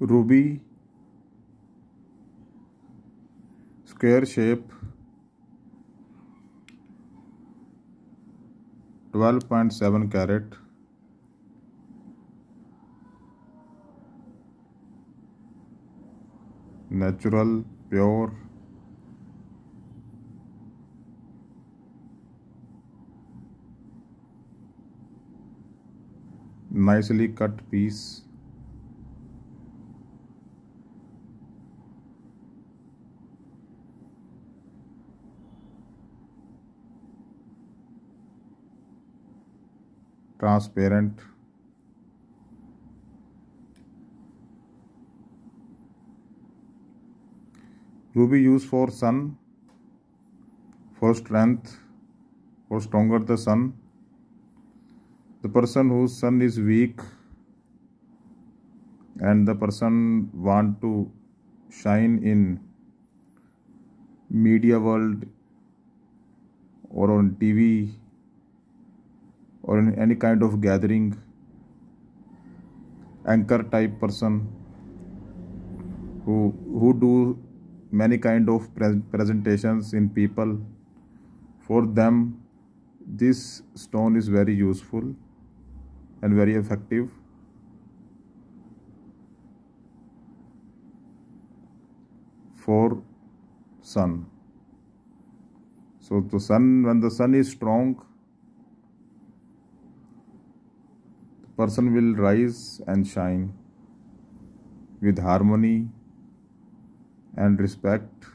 Ruby square shape 12.7 carat natural pure nicely cut piece transparent ruby use for sun for strength for stronger the sun the person who sun is weak and the person want to shine in media world और on TV or any kind of gathering anchor type person who who do many kind of pre presentations in people. For them this stone is very useful and very effective. For sun. So the sun when the sun is strong person will rise and shine with harmony and respect.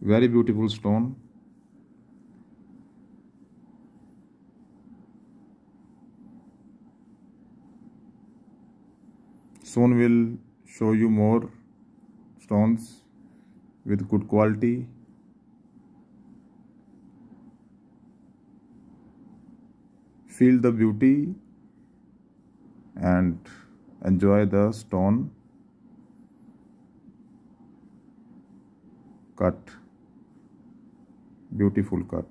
Very beautiful stone. Soon will show you more stones with good quality. Feel the beauty and enjoy the stone cut. Beautiful cut